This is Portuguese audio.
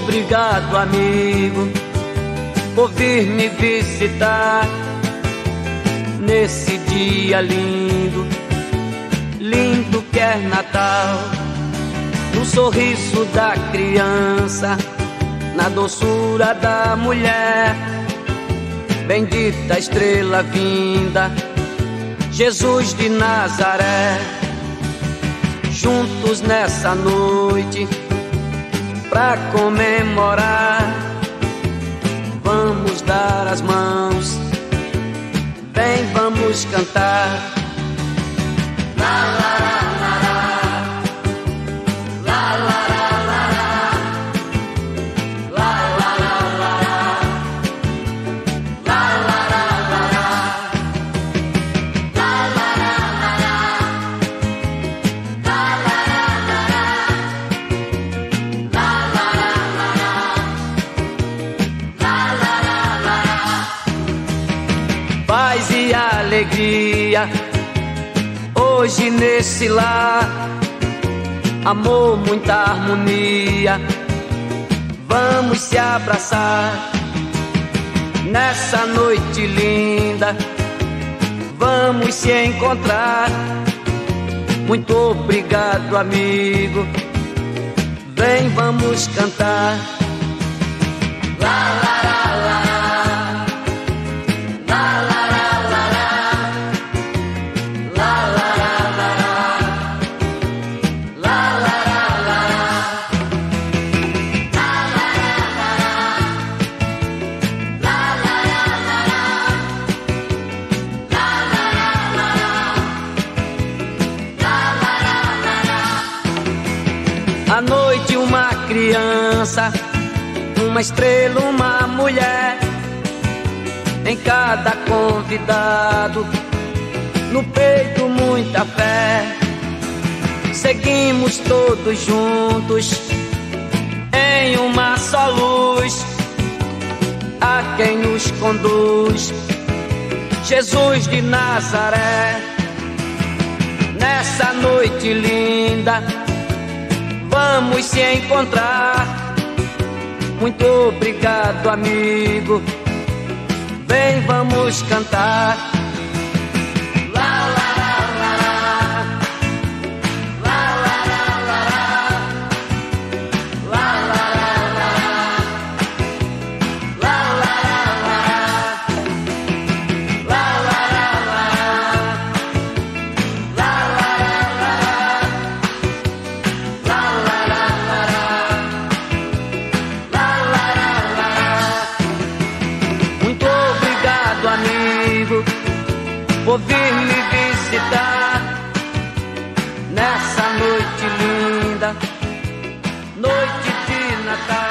obrigado, amigo, por vir me visitar nesse dia lindo, lindo que é Natal. No sorriso da criança, na doçura da mulher, bendita estrela vinda, Jesus de Nazaré. Juntos nessa noite pra comemorar. Vamos dar as mãos, vem, vamos cantar. Alegria. Hoje nesse lar, amor, muita harmonia. Vamos se abraçar nessa noite linda. Vamos se encontrar. Muito obrigado, amigo. Vem, vamos cantar. Lá, lá. Criança, uma estrela, uma mulher. Em cada convidado, no peito muita fé. Seguimos todos juntos em uma só luz. A quem nos conduz, Jesus de Nazaré. Nessa noite linda vamos se encontrar. Muito obrigado, amigo. Vem, vamos cantar. Por vir me visitar nessa noite linda, noite de Natal.